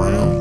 Wow.